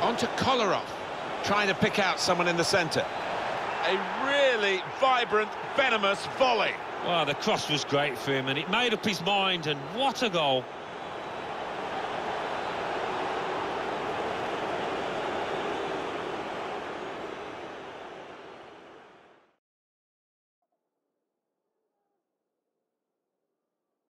On to Kolarov, trying to pick out someone in the centre. A really vibrant, venomous volley. Well, the cross was great for him, and it made up his mind, and what a goal.